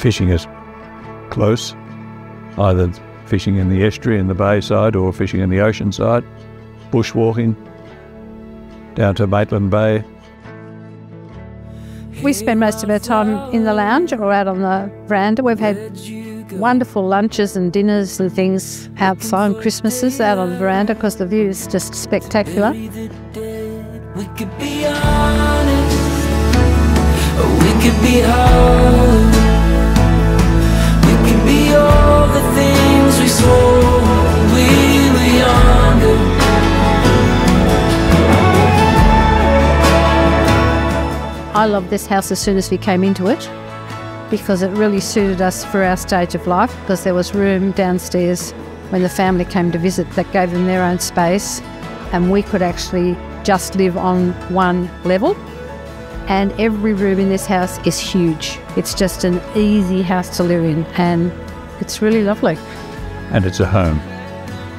fishing is close, either fishing in the estuary in the bay side or fishing in the ocean side, bushwalking down to Maitland Bay. We spend most of our time in the lounge or out on the veranda. We've had wonderful lunches and dinners and things outside, Christmases out on the veranda because the view is just spectacular. We could be honest, we could be whole. I loved this house as soon as we came into it because it really suited us for our stage of life because there was room downstairs when the family came to visit that gave them their own space and we could actually just live on one level. And every room in this house is huge. It's just an easy house to live in and it's really lovely. and it's a home.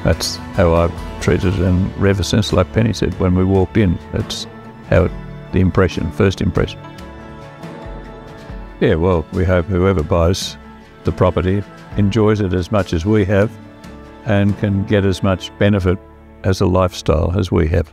That's how I've treated it and ever since, like Penny said, when we walked in, that's how it, the impression, first impression. Yeah, well, we hope whoever buys the property enjoys it as much as we have and can get as much benefit as a lifestyle as we have.